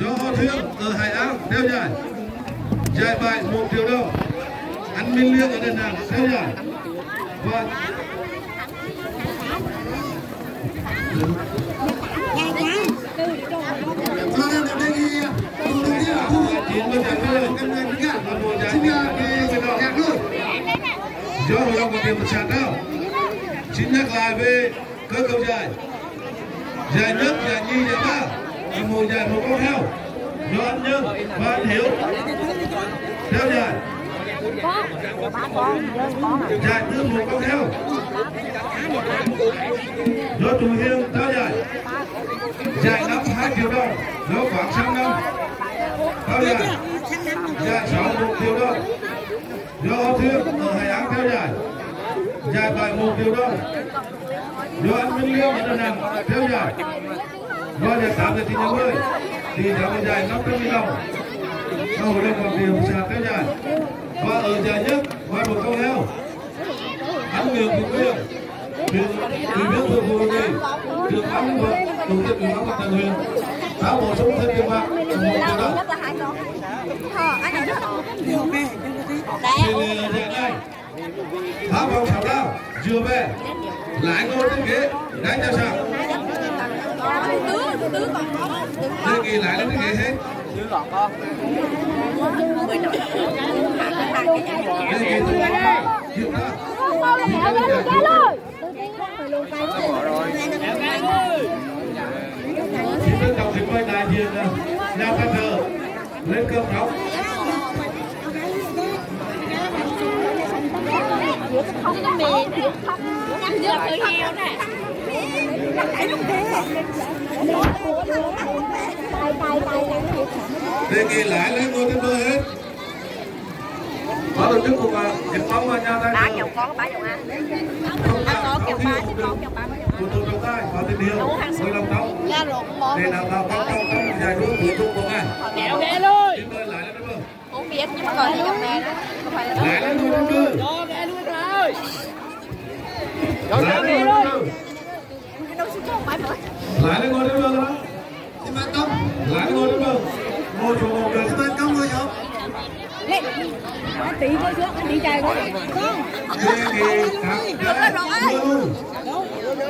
do hoa Thương ở Hải An theo giải giải bài một triệu đồng. Anh Minh Liên ở Đà Nẵng theo giải và chiến với giải ba là một giải nhạc luôn một sàn đâu xin nhắc lại về cơ cầu giải giải nhất giải nhì giải ba và một dài một con heo. Do anh nhân và anh hiếu theo giải giải tư một con heo. Do chủ hiên theo dài giải năm hai triệu đồng do khoảng sang năm. Theo dài giải sáu một triệu đồng. Do Hồ Thiên ở Hải An theo dài giải bảy một triệu đồng. Do anh Minh Liêu ở Đà Nẵng, theo dài và giải tám giờ thì năm mươi thì giá một dài năm trăm nghìn đồng sau hồi đồng còn trị hợp sản dài. Và ở dài nhất ngoài một câu heo ăn Nguyễn Thị Quyên được. Ủy biết thường vụ hội nghị được ăn và tổ chức ủy ban mặt trận huyện đã bổ sung thêm tiền bạc một triệu đồng thì hiện nay phá vòng sáu đao vừa về lại ngồi trên ghế, đánh cho sao? Đứa nghị lại lên cái ghế hết đề nghị tôi hiện ra xin trân trọng kính mời đại diện nhà văn thờ lên cơm nóng không mì nhắc trước tự heo nè đề nghị lại lên ngồi trên đôi hết. Phó tổ chức cùng à, Hiệp Phong và nhà tay ba chồng con ba chồng ăn không ăn con chồng ba không chồng con chồng ba Thủ tục trọng tay và tình điều người làm tông ra ruột một để bảo các trong trong giải đua thủ tục của ngài. kéo ghê luôn. Xin mời lại lên vâng. uống biết nhưng mà còn đi cà phê đó. Không phải là Lại lên ngồi trên cư. cho ghê luôn rồi. Đâu cho phải rồi Lại lên ngồi trên vâng đó. Xin mời công. Lại lên ngồi trên vâng. Ngồi chỗ một được. Xin mời công ngồi chỗ. lên anh tỷ có xuống anh đi trai con con Đề nghị các giải đua luôn.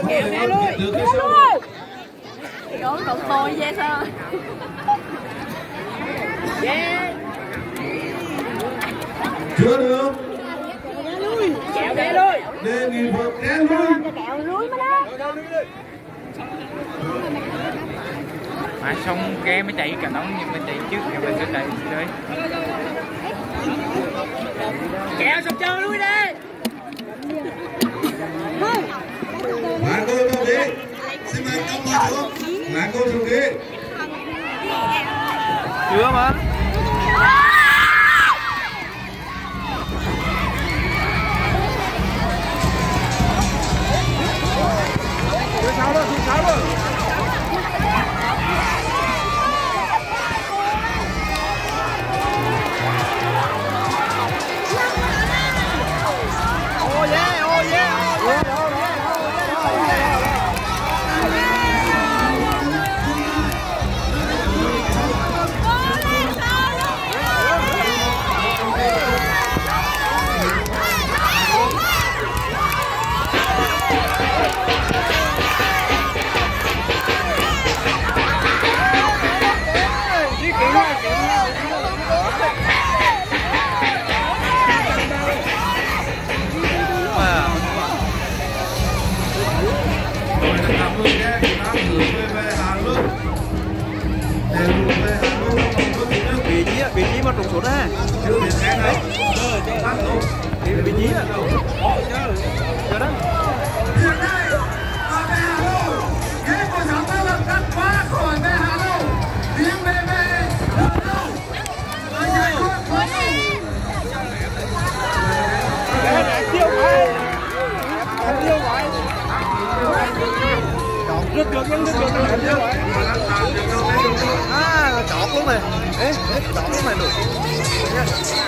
kéo ghê luôn Được đổ đụng tôi dễ sao yeah Chưa được. Đề nghị vượt lui. kẹo núi mới đó. Mà xong cái mới chạy cả đống nhưng mình chạy trước thì mình sẽ chạy tới. Kẹo sập chơi núi đi. Lại ngồi vào ghế. Xin mời công ngồi xuống. Lại ngồi xuống ghế. chưa mà mà trùng xuống á Chưa biết cái đấy. Bắt đầu. Ờ, vị trí là. Ê chọt luôn mày được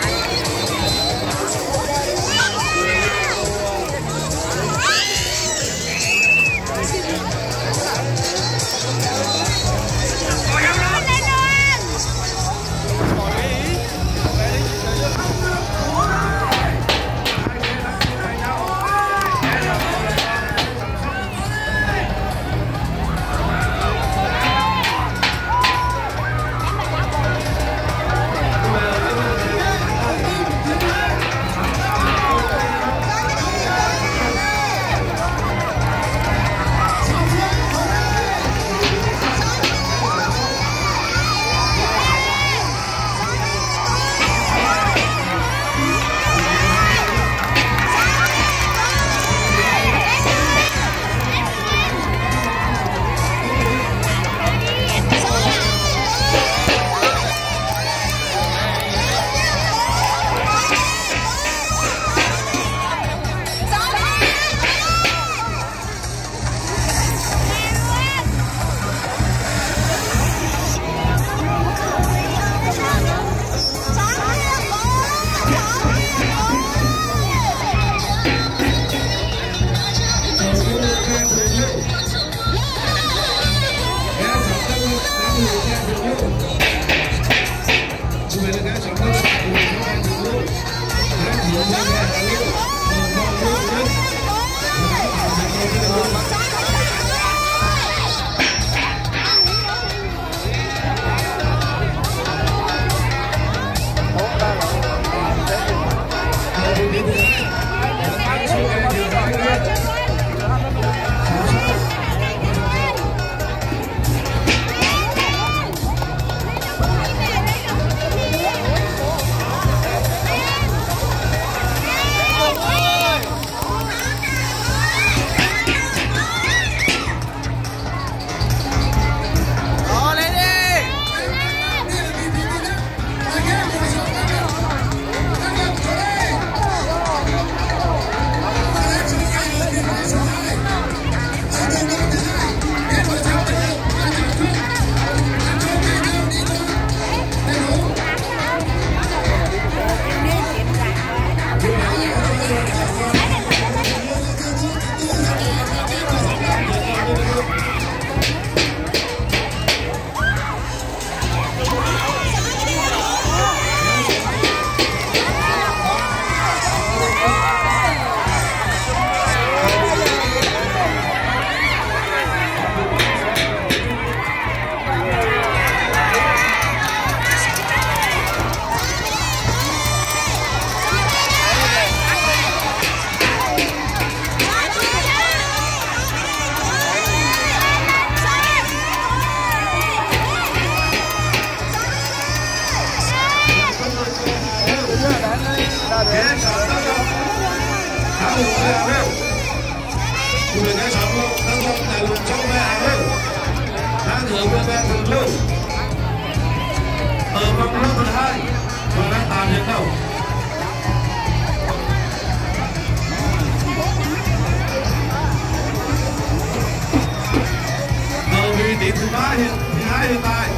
mái hiện tại.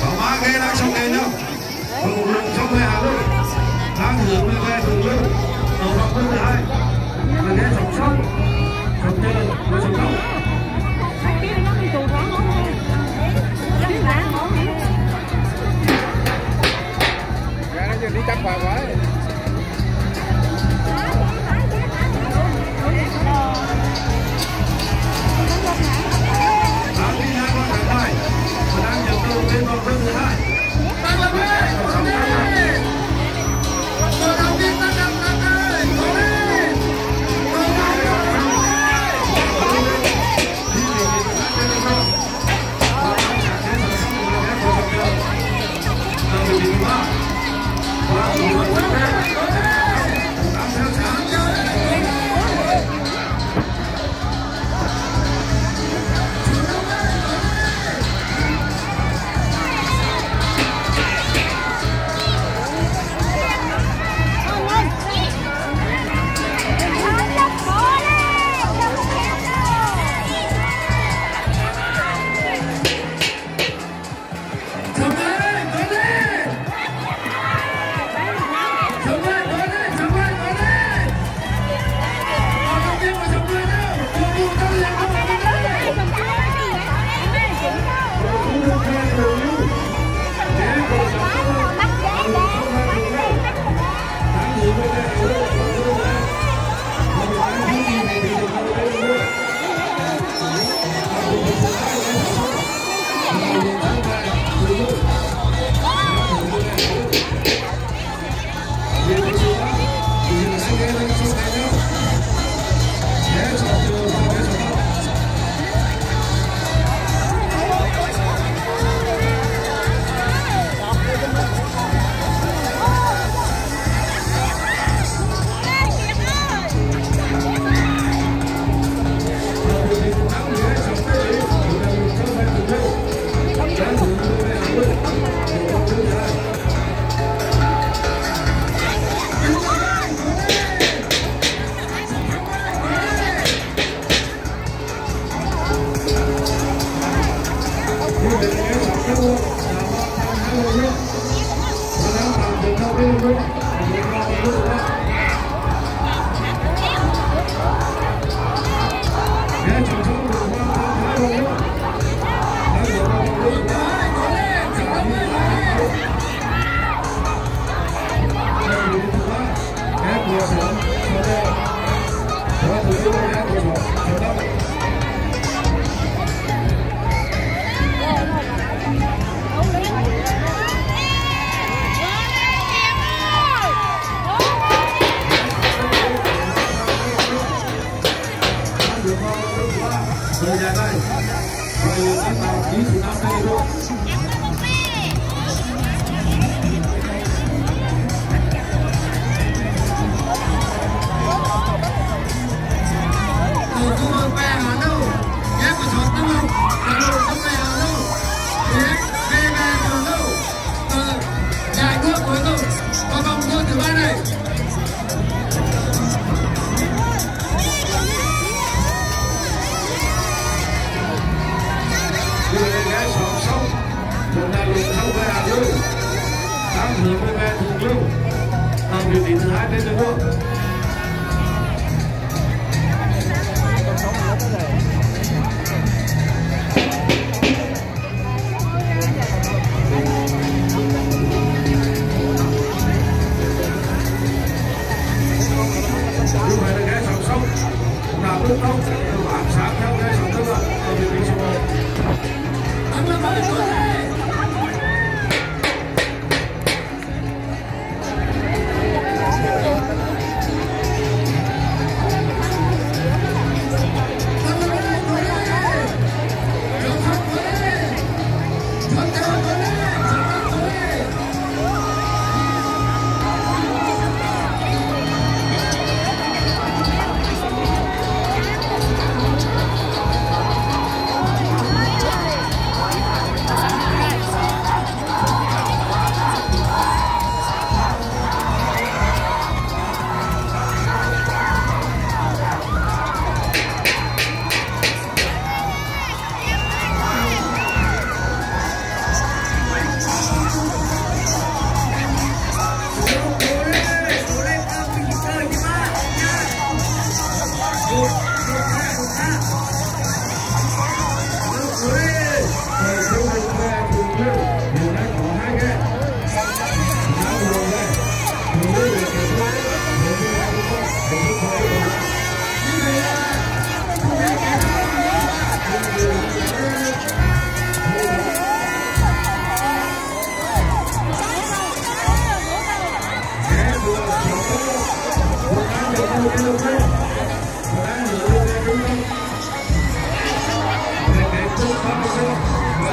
Thoải mái ghế đang trong ghế nhá. Cùng đường trong tay hà luôn đang hướng lên ghế thường lưu đầu bằng bước thứ hai. Là ghế dọc sông dọc tư và dọc đông đi chắc vào quá. I did the know.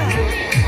Yeah.